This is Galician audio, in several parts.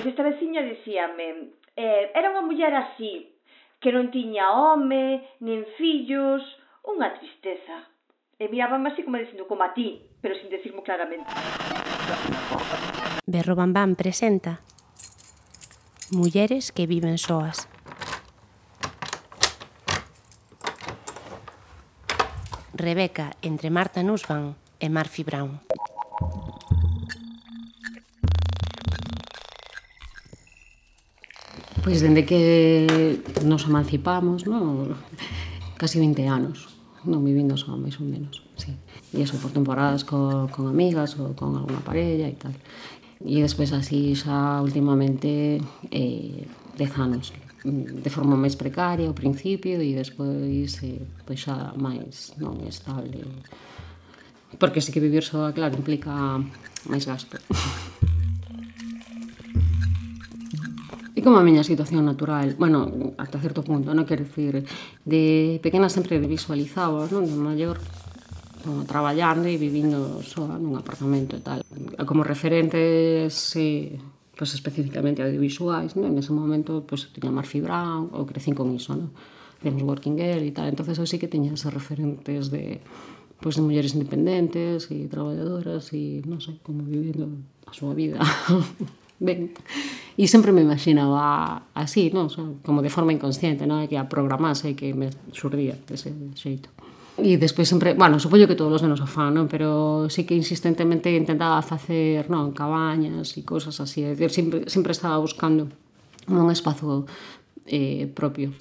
Pois esta veciña dicíame, eh, era unha muller así, que non tiña home, nin fillos, unha tristeza. E mirábame así como dicindo, como a ti, pero sin decirmo claramente. Berro Bambán presenta Mulleres que viven soas. Rebeca entre Marta Nussbaum e Marfi Brown. Pois dende que nos emancipamos, non? Casi 20 anos, non vivindo só, máis ou menos, sí. E eso por temporadas con, con amigas ou con alguna parella e tal. E despois así xa últimamente eh, 10 anos de forma máis precaria ao principio e despois eh, pois xa máis non estable porque sí que vivir só, claro, implica máis gasto. E como a miña situación natural, bueno, ata certo punto, non quero dicir, de pequena sempre visualizaba, non, de maior como traballando e vivindo soa nun apartamento e tal. Como referentes se pues, especificamente audiovisuais, non? en ese momento pues, tiña Marfi Brown, ou crecín con iso, non? temos Working Girl e tal, entonces eu sí que teña esos referentes de pois pues, de mulleres independentes e traballadoras e non sei como vivindo a súa vida ben E sempre me imaginaba así, non? Como de forma inconsciente, non? Que a programase que me surdía dese xeito. E despois sempre, bueno, supoño que todos os nenos o fan, non? Pero sí que insistentemente intentaba facer, non, cabañas e cousas así. Sempre, sempre estaba buscando un espazo eh, propio.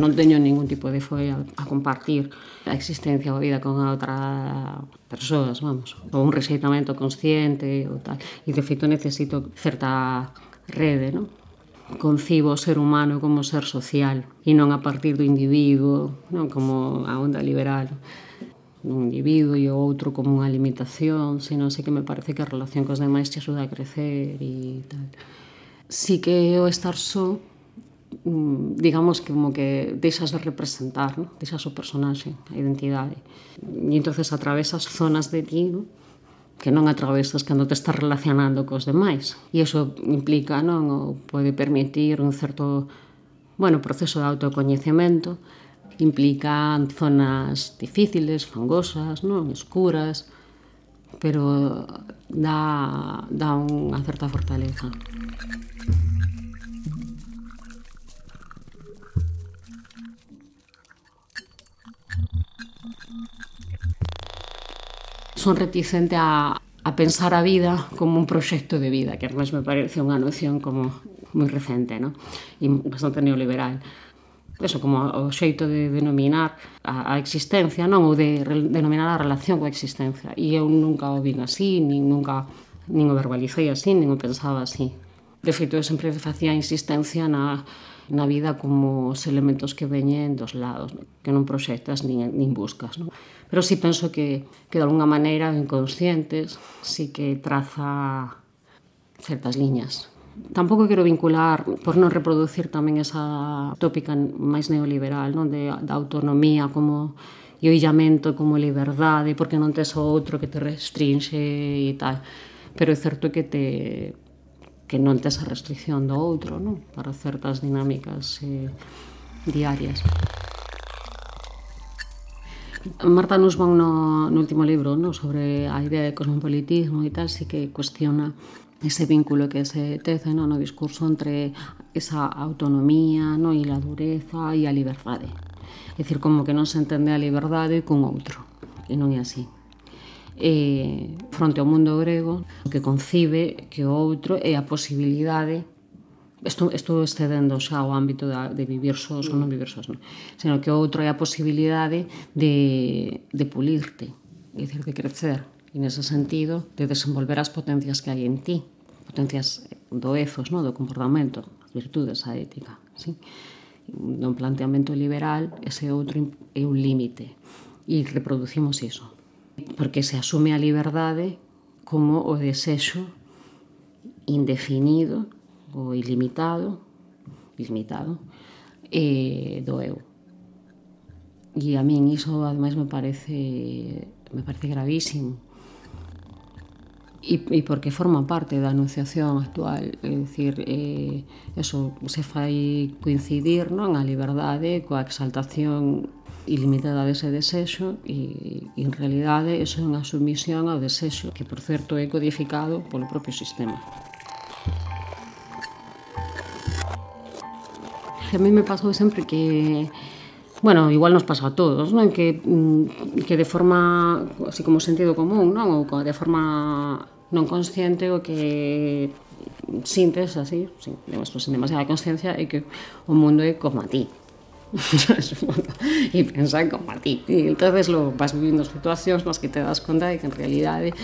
non teño ningún tipo de foi a, a compartir a existencia ou a vida con outra persoas, vamos, ou un rexeitamento consciente ou tal. E de feito necesito certa rede, non? concibo o ser humano como ser social e non a partir do individuo, non como a onda liberal un individuo e o outro como unha limitación, sino sei que me parece que a relación cos demais te axuda a crecer e tal. Si que o estar só Mm, digamos que como que deixas de representar, ¿no? deixas o personaxe, a identidade. E entonces atravesas zonas de ti, ¿no? que non atravesas cando te estás relacionando cos demais. E iso implica, non, ou pode permitir un certo, bueno, proceso de autocoñecemento, implica zonas difíciles, fangosas, non, escuras, pero dá, dá unha certa fortaleza. son reticente a, a pensar a vida como un proxecto de vida, que además me parece unha noción como moi recente, ¿no? e bastante neoliberal. Eso, como o xeito de denominar a, a existencia, non? Ou de re, denominar a relación coa existencia. E eu nunca o vin así, nin nunca nin o verbalizei así, nin o pensaba así. De feito, eu sempre facía insistencia na na vida como os elementos que veñen dos lados, non? que non proxectas nin, nin buscas. Non? Pero sí penso que, que de alguna maneira inconscientes sí que traza certas liñas. Tampouco quero vincular, por non reproducir tamén esa tópica máis neoliberal, non? De, da autonomía como e o illamento como liberdade, porque non tes o outro que te restringe e tal. Pero é certo que te que non tes a restricción do outro non? para certas dinámicas eh, diarias. Marta Nussbaum no, no último libro ¿no? sobre a idea de cosmopolitismo e tal sí que cuestiona ese vínculo que se tece ¿no? no discurso entre esa autonomía ¿no? e a dureza e a liberdade. É dicir, como que non se entende a liberdade con outro. E non é así eh, fronte ao mundo grego, que concibe que o outro é a posibilidade Isto, isto excedendo xa o ámbito da, de vivir sós ou non vivir sós, non? sino que o outro é a posibilidade de, de pulirte, é dicir, de crecer, e nese sentido, de desenvolver as potencias que hai en ti, potencias do ethos, no? do comportamento, as virtudes, a ética, sí? Nun planteamento liberal, ese outro é un límite, e reproducimos iso porque se asume a liberdade como o desexo indefinido ou ilimitado, ilimitado eh, do eu. E a min iso ademais me parece me parece gravísimo. E, e porque forma parte da anunciación actual, é dicir, eh, eso se fai coincidir non a liberdade coa exaltación ilimitada dese desexo e, e en realidade eso é unha submisión ao desexo que por certo é codificado polo propio sistema. A mí me pasou sempre que Bueno, igual nos pasa a todos, non? Que, mm, que de forma, así como sentido común, non? Ou de forma non consciente o que sintes así, sin, sin demasiada consciencia, é que o mundo é como a ti, e piensan como a ti. E entonces lo, vas vivindo situacións nas que te das conta de que en realidade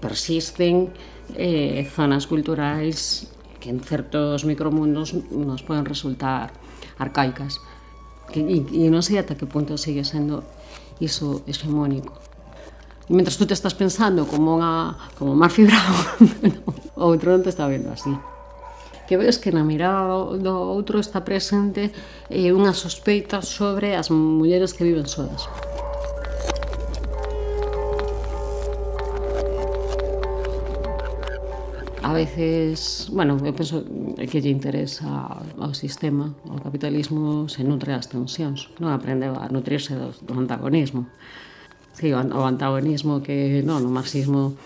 persisten eh, zonas culturais que en certos micromundos nos poden resultar arcaicas. Que, e, e non sei ata que punto sigue sendo iso hegemónico. E mentre tú te estás pensando como unha, como Murphy Brown, outro non te está vendo así que ves que na mirada do outro está presente eh, unha sospeita sobre as mulleres que viven sodas. a veces, bueno, eu penso que lle interesa ao sistema, ao capitalismo, se nutre as tensións, non aprende a nutrirse do, do antagonismo. Sí, o, o antagonismo que no, no marxismo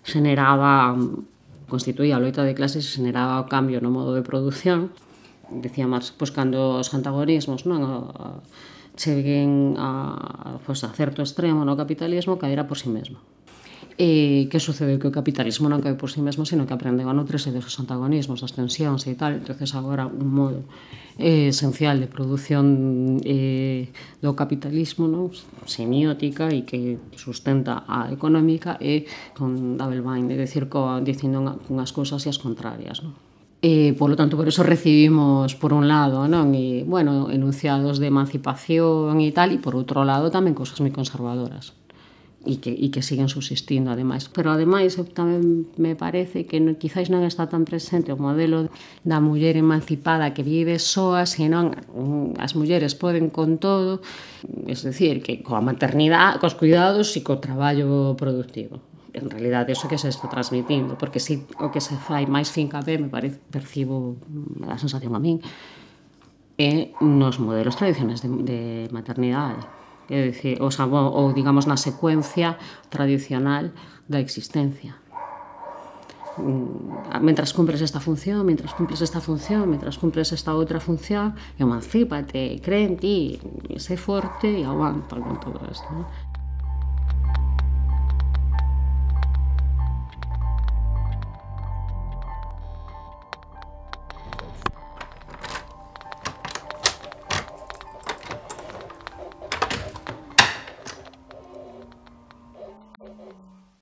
generaba constituía a loita de clases generaba o cambio no modo de produción. Decía Marx pois cando os antagonismos non a, cheguen a, pois, a certo extremo no capitalismo caerá por si sí mesmo E que sucede que o capitalismo non cae por si sí mesmo, sino que aprendeu a nutrirse dos antagonismos, das tensións e tal. entonces agora un modo eh, esencial de produción eh, do capitalismo non? semiótica e que sustenta a económica é con Dabelbain, é dicir, co, dicindo unha, unhas cousas e as contrarias. Non? E, por lo tanto, por eso recibimos, por un lado, non? E, bueno, enunciados de emancipación e tal, e por outro lado tamén cousas moi conservadoras e que, e que siguen subsistindo ademais. Pero ademais tamén me parece que no, quizáis non está tan presente o modelo da muller emancipada que vive soa, senón as mulleres poden con todo, es decir, que coa maternidade, cos cuidados e co traballo productivo en realidad eso que se está transmitindo, porque si o que se fai máis fincabe, me parece, percibo a sensación a min, é nos modelos tradicionais de, de maternidade é dicir, o sabor, ou digamos na secuencia tradicional da existencia mm, mentras cumpres esta función, mentras cumpres esta función, mentras cumpres esta outra función, emancípate, cree en ti, sé forte e aguanta con todo isto. ¿no?